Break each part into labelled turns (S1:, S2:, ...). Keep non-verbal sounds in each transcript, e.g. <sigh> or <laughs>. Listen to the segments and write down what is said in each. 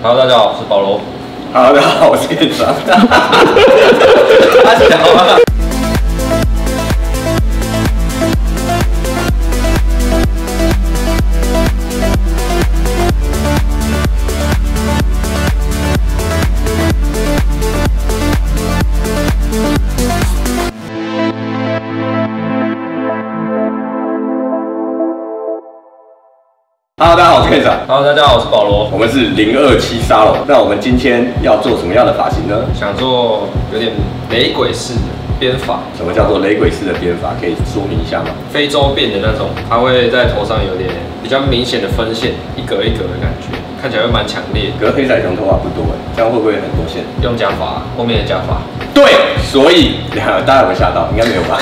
S1: Hello，大家好，我是保罗。
S2: Hello，大家好，我是院长。<laughs> 他小吗？Hello，大家好，我是院长。
S1: Hello，大家好，我是保罗。
S2: 我们是零二七沙龙。那我们今天要做什么样的发型呢？
S1: 想做有点雷鬼式的编法，
S2: 什么叫做雷鬼式的编法？可以说明一下吗？
S1: 非洲辫的那种，它会在头上有点比较明显的分线，一格一格的感觉，看起来会蛮强烈。
S2: 可是黑仔熊头发不多哎，这样会不会很多线？
S1: 用假发，后面的假发。
S2: 对，所以大家有没有吓到？应该没有吧？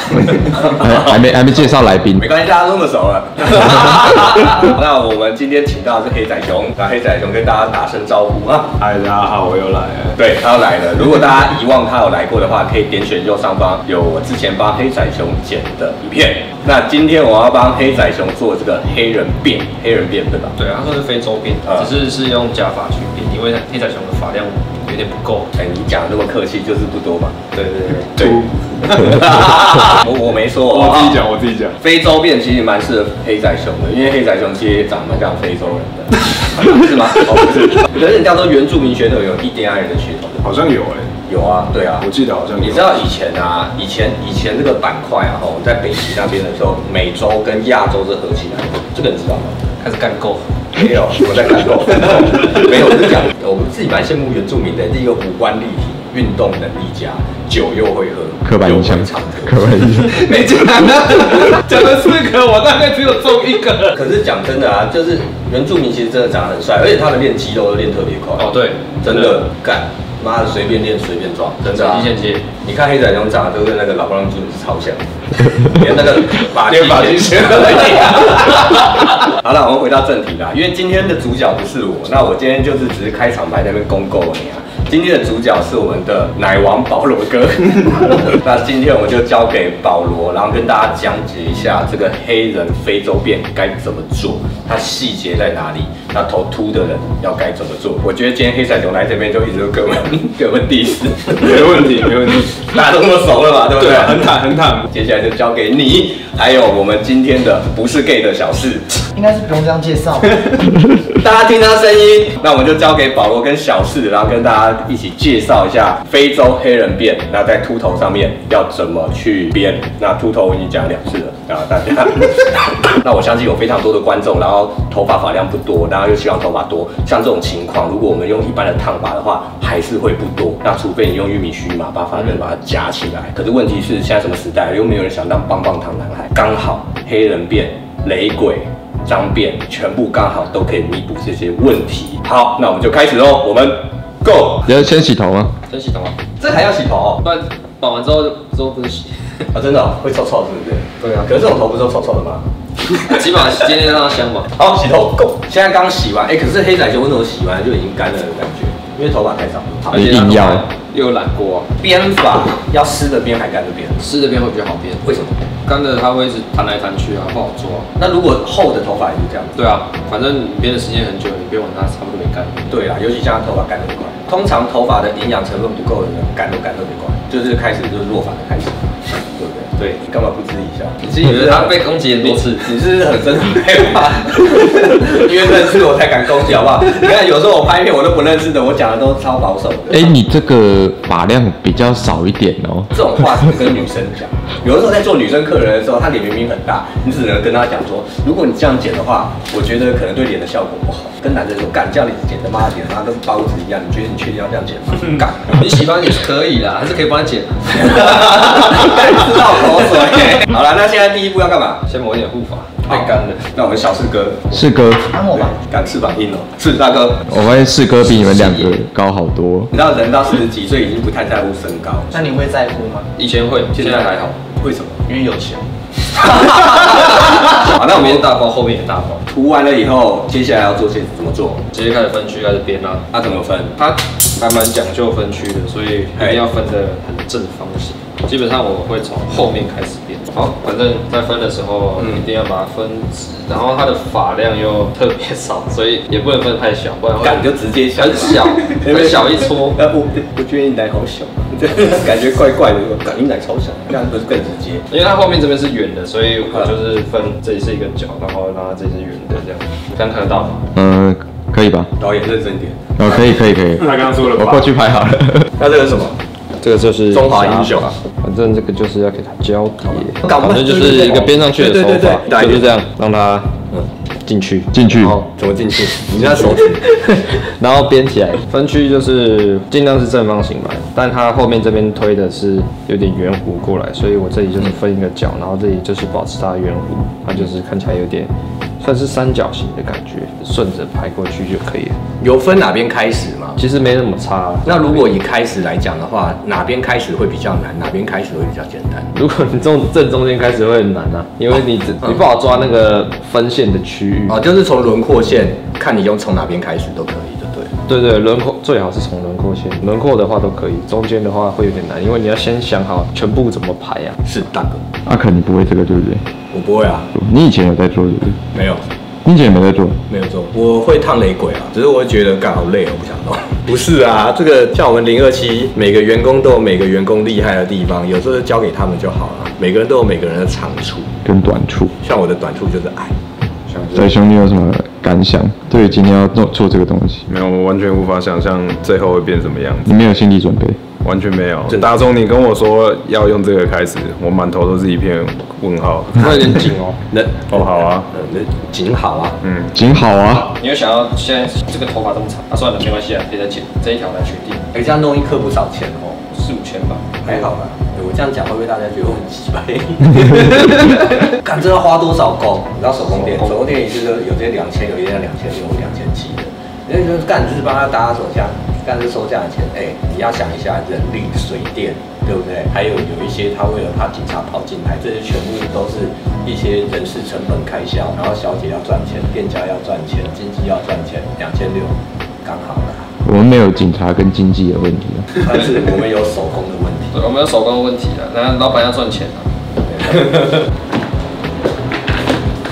S3: 还 <laughs> 还没还没介绍来宾
S2: 没，关系，大家都那么熟了。<laughs> <laughs> 那我们今天请到的是黑仔熊，那黑仔熊跟大家打声招呼啊。
S4: 嗨，大家好，我又来了。
S2: 对，他又来了。如果大家遗忘他有来过的话，可以点选右上方有我之前帮黑仔熊剪的影片。那今天我要帮黑仔熊做这个黑人辫，黑人辫对吧？
S1: 对啊，它算是非洲辫，
S2: 啊
S1: 只是是用假发去变，因为黑仔熊的发量有点不够。
S2: 哎，你讲的那么客气，就是不多嘛。
S1: 对对对，
S2: 对，<laughs> 我我没说，
S4: 我自己讲，我自己讲。
S2: 非洲辫其实蛮适合黑仔熊的，因为黑仔熊其实也长得蛮像非洲人的，<laughs> 是吗？哦，不是，可是人家说原住民血统有一点爱人的血统，
S4: 好像有哎、
S2: 有啊，对啊
S4: 我。记得好像有。
S2: 你知道以前啊，以前以前这个板块啊，吼，在北极那边的时候，美洲跟亚洲是合起来的，这个你知道吗？
S1: 开始干够。
S2: 没有，<laughs> 我在干够。<laughs> 没有，我是讲，我们自己蛮羡慕原住民的，第一个五官立体，运动能力佳，酒又会喝，
S3: 刻板印象刻板印象。
S1: 没 <laughs> 讲讲了四个，我大概只有中一个。
S2: 可是讲真的啊，就是原住民其实真的长得很帅，而且他们练肌肉都练特别快。
S1: 哦，对，
S2: 真的干，妈的随便练随便撞，真的、啊。
S1: 极限接。
S2: 你看黑仔熊长得都跟那个老布朗猪是超像，<laughs> 连那个把
S1: 连发际线都一样 <laughs>
S2: 好了，我们回到正题啦，因为今天的主角不是我，那我今天就是只是开场白在那边公购你啊。今天的主角是我们的奶王保罗哥，<laughs> 那今天我们就交给保罗，然后跟大家讲解一下这个黑人非洲辫该怎么做，它细节在哪里，那头秃的人要该怎么做。我觉得今天黑仔熊来这边就一直都给我们给我们 diss，
S4: 没问题，没问题。<laughs>
S2: 大家都那么熟了嘛，对不对？
S4: 对啊，很坦，很坦。
S2: 接下来就交给你，还有我们今天的不是 gay 的小事。
S5: 应该是不用这样介绍。<laughs>
S2: 大家听他声音，那我们就交给保罗跟小四，然后跟大家一起介绍一下非洲黑人辫。那在秃头上面要怎么去编？那秃头我已经讲两次了，然后大家，<laughs> 那我相信有非常多的观众，然后头发发量不多，然后又希望头发多。像这种情况，如果我们用一般的烫发的话，还是会不多。那除非你用玉米须嘛，把发根把它夹起来。可是问题是现在什么时代，又没有人想当棒棒糖男孩，刚好黑人辫、雷鬼。脏辫全部刚好都可以弥补这些问题。好，那我们就开始喽，我们 go 你
S3: 要先洗头吗？
S1: 先洗头啊？
S2: 这还要洗头哦？
S1: 不然绑完之后之后不能洗？
S2: 啊，真的哦、会臭臭是不是？
S1: 对啊
S2: 可是这种头不是都臭臭的吗？<laughs>
S1: 起码今天让它香嘛。
S2: 好，洗头 go。现在刚洗完，哎、可是黑仔熊为什么洗完就已经干了的感觉？因为头发太少了。好
S3: 一定要
S1: 又有染过啊，
S2: 编法要湿的编还干的编？
S1: 湿的边会比较好编，
S2: 为什么？
S1: 干的它会一直弹来弹去啊，不好抓啊。
S2: 那如果厚的头发也是这样子？
S1: 对啊，反正你编的时间很久，你编完它差不多没干。
S2: 对啊，尤其像他头发干得很快。通常头发的营养成分不够的人，干都干特别快，就是开始就是落发的开始，对你干嘛不知一下？你
S1: 是觉得他被攻击很多次，
S2: 你是不是很真的害怕？<laughs> 因为认识我才敢攻击，好不好？你看有时候我拍片我都不认识的，我讲的都超保守的。
S3: 哎、你这个发量比较少一点哦。
S2: 这种话只跟女生讲，有的时候在做女生客人的时候，她脸明明很大，你只能跟她讲说，如果你这样剪的话，我觉得可能对脸的效果不好。跟男生说，干这样你剪的妈的脸妈跟包子一样，你觉得你确定要这样剪吗？干，
S1: 你喜欢也是可以啦，还是可以帮你剪。<laughs>
S2: 干吃到口现在第一步要干嘛？
S1: 先抹一点护发，太干了。
S2: 那我们小四哥，
S3: 四哥，
S5: 帮我吧。
S2: 敢翅膀硬哦，是大哥。
S3: 我发现四哥比你们两个高好多。
S2: 你知道人到四十几岁已经不太在乎身高，
S5: 那你会在乎吗？
S1: 以前会，现在还好。
S2: 为什么？
S5: 因为有钱。<laughs>
S2: 好，那我
S1: 上
S2: 们
S1: 面大包，后面也大包，
S2: 涂完了以后，接下来要做些怎么做？
S1: 直接开始分区，开始编啦。
S2: 那怎么分？
S1: 它还蛮讲究分区的，所以一定要分得很正方形。基本上我会从后面开始编。好，反正在分的时候
S2: 嗯
S1: 一定要把它分直，然后它的发量又特别少，所以也不能分太小，不然会
S2: 感就直接想
S1: 很小，很小一撮。<laughs>
S2: 呃，我我觉得你奶好小，感觉怪怪的。感觉你奶超小，这样不是更直接？
S1: 因为它后面这边是圆的，所以我就是分这里是一个角，然后让它这里是圆的，这样这样看得到吗？
S3: 呃，可以吧？
S2: 导演认真点。
S3: 哦，可以可以可以，
S4: 他刚刚说了
S3: 我过去拍好了。<laughs>
S2: 那这个是什么？
S1: 这个就是
S2: 中华英雄
S1: 啊反正这个就是要给它交叠，反正就是一个编上去的手法就是这样让它进去，
S3: 进去
S1: 然后
S2: 怎么进去？你现在手指 <laughs>
S1: 然后编起来。分区就是尽量是正方形吧，但它后面这边推的是有点圆弧过来，所以我这里就是分一个角，然后这里就是保持它的圆弧，它就是看起来有点算是三角形的感觉，顺着排过去就可以了。
S2: 有分哪边开始吗？
S1: 其实没那么差。
S2: 那如果以开始来讲的话，哪边开始会比较难，哪边开始会比较简单？
S1: 如果你从正中间开始会很难啊，因为你只你不好抓那个分线的区域。
S2: 哦，就是从轮廓线看你用从哪边开始都可以的，对。
S1: 对对，轮廓最好是从轮廓线，轮廓的话都可以，中间的话会有点难，因为你要先想好全部怎么排呀、
S2: 是大哥，
S3: 阿肯，你不会这个对不对？
S2: 我不会啊，
S3: 你以前有在做对不对？
S2: 没有，
S3: 你以前有没有在做？
S2: 没有做。我会烫雷鬼啊，只是我会觉得干好累哦，不想弄。<laughs> 不是啊，这个像我们零二七，每个员工都有每个员工厉害的地方，有时候交给他们就好了。每个人都有每个人的长处，
S3: 跟短处，
S2: 像我的短处就是矮。
S3: 翟兄，弟有什么感想？对于今天要做做这个东西，
S4: 没有，我完全无法想象最后会变什么样子，
S3: 你没有心理准备？
S4: 完全没有大钟，你跟我说要用这个开始，我满头都是一片问号。
S1: 那有点紧哦。<laughs>
S2: 那
S4: 哦，好啊，
S2: 呃，那紧好啊，
S4: 嗯，
S3: 紧好啊，
S1: 你有想要现在这个头发这么长？啊，算了，没关系啊，别再剪这一条来决定，
S2: 哎，这样弄一颗不少钱哦，
S1: 四五千吧。
S2: 还好吧。我这样讲会不会大家觉得我很奇怪？<laughs> 看这要花多少工？你知道手工店，手工店也是有些两千，有些两千六、两千七的。那就是干就是帮他搭手架，干是收价的钱。哎、你要想一下人力、水电，对不对？还有有一些他为了怕警察跑进来，这些全部都是一些人事成本开销。然后小姐要赚钱，店家要赚钱，经济要赚钱，两千六刚好啦。
S3: 我们没有警察跟经济的问题啊。
S2: 但是我们有手工的问题。
S1: 对，我们有手工的问题了，那老板要赚钱啊。<laughs>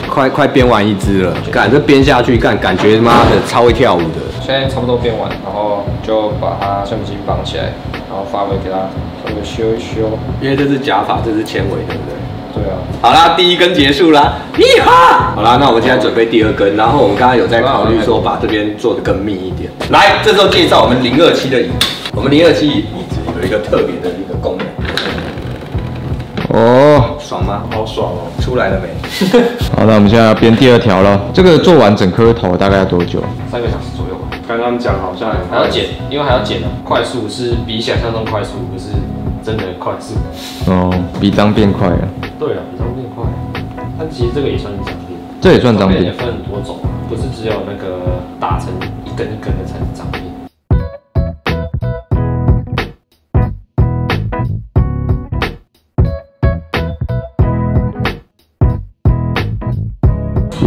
S2: 快快编完一支了，干这编下去，干感觉他妈的超会跳舞的。
S1: 现在差不多编完，然后就把它橡皮筋绑起来，然后发尾给它稍微修一修。
S2: 因为这是假发，这是纤维，对不对？
S1: 对啊，
S2: 好啦，第一根结束啦，厉害！好啦，那我们现在准备第二根，然后我们刚刚有在考虑说把这边做的更密一点。来，这时候介绍我们零二七的椅子。我们零二七椅子有一个特别的一个功能，
S3: 哦，
S2: 爽吗？
S4: 好爽哦。
S2: 出来了没？<laughs>
S3: 好，那我们现在要编第二条了。这个做完整颗头大概要多久？
S1: 三个小时左右吧。
S4: 刚刚讲好像
S1: 还要剪，因为还要剪啊。快速是比想象中快速，不是真的快速。
S3: 哦，比脏变快了。
S1: 对啊，比脏变快。但其实这个也算是脏辫，
S3: 这也算脏辫
S1: 也分很多种啊，不是只有那个打成一根一根的才是脏辫。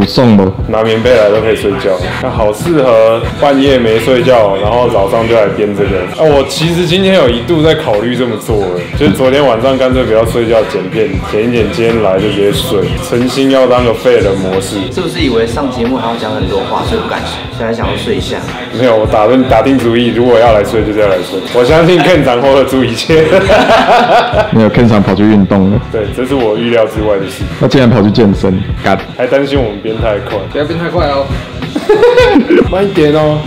S3: 送的。
S4: 拿棉被来都可以睡觉，那好适合半夜没睡觉，然后早上就来编这个。啊，我其实今天有一度在考虑这么做，就是昨天晚上干脆不要睡觉剪片，剪一剪，今天来就直接睡，诚心要当个废人模式。
S5: 是不是以为上节目还要讲很多话，所以不敢睡？现在想要睡一下。
S4: 没有，我打定打定主意，如果要来睡就是要来睡。我相信 Ken 长 hold 得住一切。<laughs>
S3: 没有 Ken 场跑去运动了，
S4: 对，这是我预料之外的事，
S3: 那竟然跑去健身，干！
S4: 还担心我们编太快，
S1: 不要变太快哦。<laughs>
S4: 慢一点哦。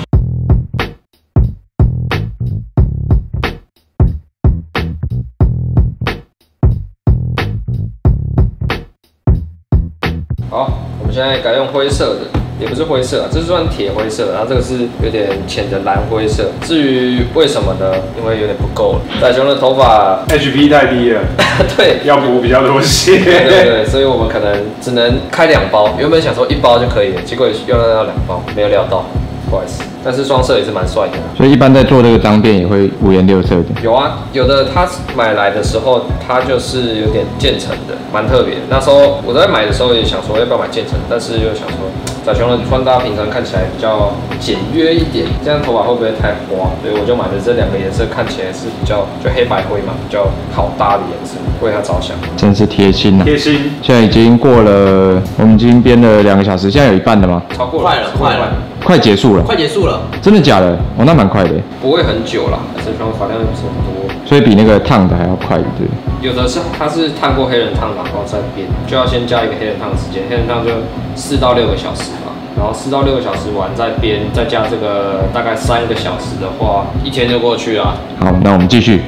S1: 好，我们现在改用灰色的，也不是灰色啊，这是算铁灰色，然后这个是有点浅的蓝灰色。至于为什么呢？因为有点不够了。仔熊的头发
S4: ，HP 太低了，<laughs>
S1: 对，
S4: 要补比较多
S1: 对对
S4: 些。
S1: 对，所以我们可能只能开两包。原本想说一包就可以了，结果要要两包，没有料到，不好意思。但是双色也是蛮帅的啊。
S3: 所以一般在做这个脏辫也会五颜六色的。
S1: 有啊，有的他买来的时候，他就是有点渐层的，蛮特别。那时候我在买的时候也想说要不要买渐层，但是又想说仔熊的穿搭平常看起来比较简约一点，这样头发会不会太花？所以我就买了这两个颜色看起来是比较就黑白灰嘛，比较好搭的颜色，为它着想。
S3: 真是贴心呐、
S2: 贴心。
S3: 现在已经过了，我们已经编了两个小时，现在有一半了吗？
S1: 超过
S5: 了
S1: 快了
S5: 快了
S3: 快结束了，
S5: 快结束了，
S3: 真的假的？哦，那蛮快的，
S1: 不会很久啦，仔熊发量也不是很多。
S3: 所以比那个烫的还要快，对不对？
S1: 有的是它是烫过黑人烫，然后再编，就要先加一个黑人烫的时间，黑人烫就四到六个小时嘛，然后四到六个小时完再编，再加这个大概三个小时的话，一天就过去了。
S3: 好，那我们继续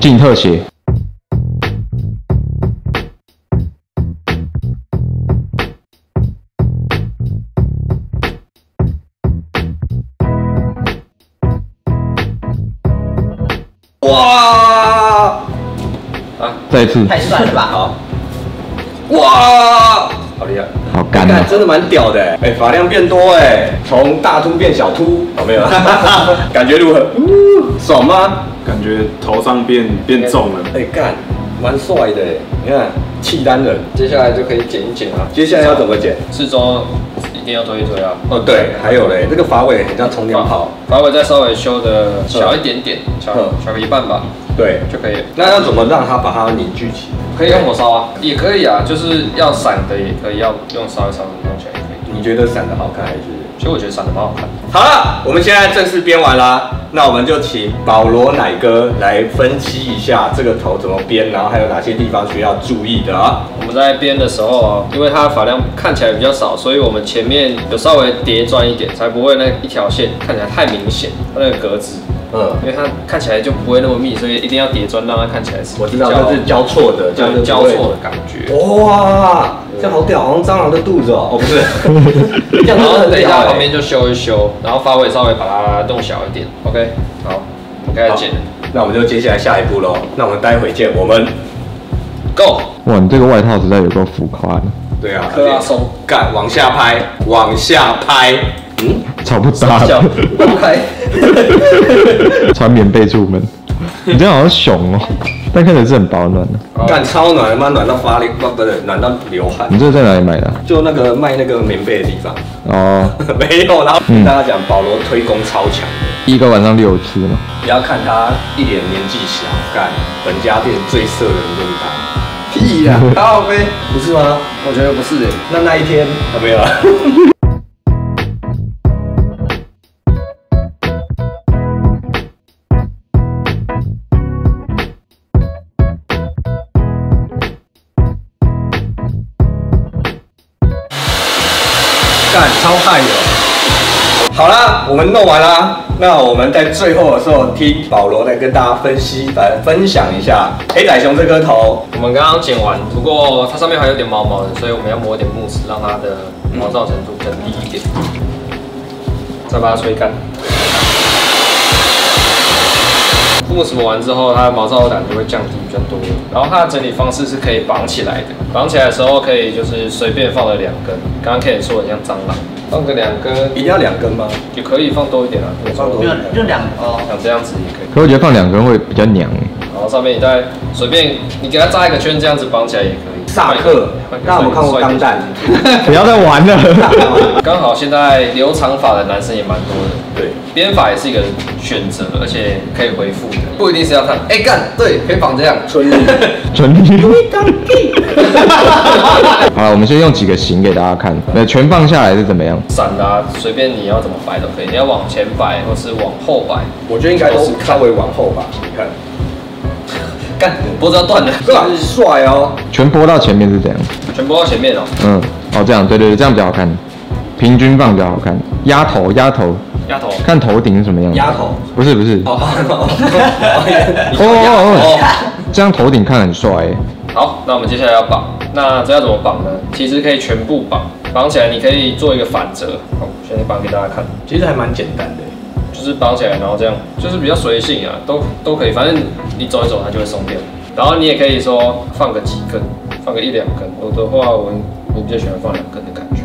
S3: 进特写。
S2: 哇啊
S3: 再一次，
S5: 太帅了吧？
S2: 好，哇，好厉害！
S3: 好干啊！
S2: 真的蛮屌的哎，哎，发量变多哎，从大秃变小秃，有没有？<laughs> 感觉如何？呜爽吗？
S4: 感觉头上变变重了。
S2: 哎，干，蛮帅的哎，你看，契丹人。
S1: 接下来就可以剪一剪啊，
S2: 接下来要怎么剪？
S1: 四周一定要推一推啊。
S2: 哦，对，还有嘞，这个发尾很像冲天炮。
S1: 发尾再稍微修的小一点点，小
S2: 嗯
S1: 小个一半吧
S2: 对，
S1: 就可以了。
S2: 那要怎么让它把它凝聚起来？
S1: 可以用火烧啊，也可以啊，就是要散的也可以，要用烧一烧的弄起来也可以。
S2: 你觉得散的好看还是？
S1: 其实我觉得散的蛮好看的。
S2: 好了，我们现在正式编完啦，那我们就请保罗奶哥来分析一下这个头怎么编，然后还有哪些地方需要注意的啊？
S1: 我们在编的时候啊，因为它的发量看起来比较少，所以我们前面有稍微叠钻一点，才不会那一条线看起来太明显，它那个格子，
S2: 嗯，
S1: 因为它看起来就不会那么密，所以一定要叠砖，让它看起来是
S2: 我知道就是交错的，这样就不会
S1: 交错的感觉。
S2: 哇，这样好屌，好像蟑螂的肚子哦，哦不是，<laughs>
S1: 然后等一下旁边
S2: 哎。
S1: 就修一修，然后发尾稍微把它弄小一点。OK，好，我开始剪
S2: 那我们就接下来下一步喽。那我们待会见，我们
S1: ，Go。
S3: 哇，你这个外套实在有够浮夸的，
S2: 对啊，
S1: 克拉松
S2: 干往下拍，往下拍，嗯，
S3: 超不搭
S1: 小
S3: 的，
S2: 拍，<laughs> <laughs>
S3: 穿棉被出门，你这样好像熊哦，但看起来是很保暖的。
S2: 干超暖，妈暖到发流，不不对暖到流汗
S3: 你。这是在哪里买的啊、
S2: 就那个卖那个棉被的地方，
S3: 哦，<laughs>
S2: 没有。然后跟大家讲，保罗推功超强的，
S3: 一个晚上六次嘛。
S2: 不要看他一脸年纪小，干本家店最色的人就是他。屁呀，<laughs> 咖啡，不是吗？
S1: 我觉得不是诶，
S2: 那那一天有没有 <laughs> 干超嗨的。好啦，我们弄完啦。那我们在最后的时候听保罗来跟大家分析，来分享一下黑仔熊这颗头。
S1: 我们刚刚剪完，不过它上面还有点毛毛的，所以我们要抹一点慕斯，让它的毛躁程度更低一点，再把它吹干。慕斯抹完之后，它的毛躁感就会降低比较多。然后它的整理方式是可以绑起来的，绑起来的时候可以就是随便放了两根。刚刚 Ken 说很像蟑螂，放个两根
S2: 一定要两根吗？
S1: 也可以放多一点啊，
S2: 放多
S5: 就就两哦，
S1: 像这样子也可以。
S3: 可我觉得放两根会比较娘欸
S1: 然后上面你再随便你给它扎一个圈，这样子绑起来也可以。
S2: 萨克，大家有没有看过《钢弹》？
S3: 不要再玩了。<laughs>
S1: 刚好现在留长发的男生也蛮多的，
S2: 对，
S1: 编发也是一个选择，而且可以回复的，不一定是要烫。哎干，对，可以绑这样。
S2: 春日。<laughs>
S3: 准你。好了，我们先用几个型给大家看，那全放下来是怎么样？
S1: 散的啊，随便你要怎么摆都可以，你要往前摆或是往后摆，
S2: 我觉得应该都是稍微往后吧，你看，
S1: 干，脖子要断了，<laughs>
S2: 哇，帅哦！
S3: 全拨到前面是怎样？
S1: 全拨到前面哦。
S3: 嗯，哦这样，对对对，这样比较好看，平均放比较好看。压头压头，
S1: 压头，
S3: 看头顶是什么样？
S2: 压头？
S3: 不是不是。哦
S2: 哦，
S3: 哦 <laughs> 哦，这样头顶看很帅欸。
S1: 好，那我们接下来要绑，那这要怎么绑呢？其实可以全部绑，绑起来你可以做一个反折，好，现在绑给大家看。
S2: 其实还蛮简单的。
S1: 就是绑起来，然后这样，就是比较随性啊，都都可以，反正你走一走它就会松掉。然后你也可以说放个几根，放个一两根。我的话，我我比较喜欢放两根的感觉，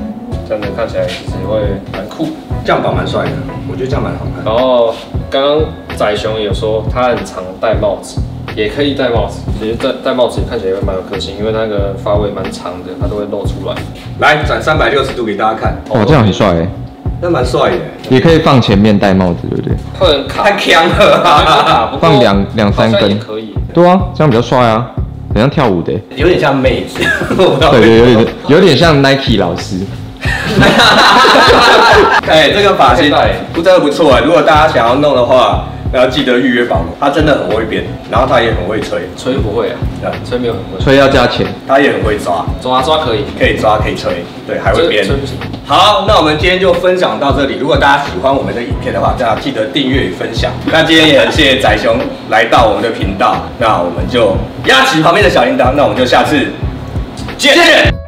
S1: 这样子看起来其实会蛮酷。
S2: 这样绑蛮帅的，我觉得这样蛮好看。
S1: 然后刚刚仔熊有说他很常戴帽子，也可以戴帽子，其实戴戴帽子看起来也会蛮有个性，因为那个发尾蛮长的，它都会露出来。
S2: 来转三百六十度给大家看，
S3: 哦，这样很帅哎，
S2: 那蛮帅的，
S3: 也可以放前面戴帽子，对不对？
S1: 会很卡，
S2: 太强了，<laughs>
S3: 放两两三根
S1: 可以。
S3: 对啊，这样比较帅啊，很像跳舞的欸。
S2: 有点像妹子，<laughs>
S3: 对对，有点有点像 Nike 老师。<laughs>
S2: 哎，这个发型不真的不错哎，如果大家想要弄的话，要记得预约保姆，他真的很会编，然后他也很会吹，
S1: 吹不会啊
S2: 对，
S1: 吹没有很会，
S3: 吹要加钱。
S2: 他也很会抓，
S1: 抓抓可以，
S2: 可以抓可以吹，对，还会
S1: 吹
S2: 编。好，那我们今天就分享到这里。如果大家喜欢我们的影片的话，大家记得订阅与分享。那今天也很谢谢仔熊来到我们的频道，那我们就压起旁边的小铃铛，那我们就下次见。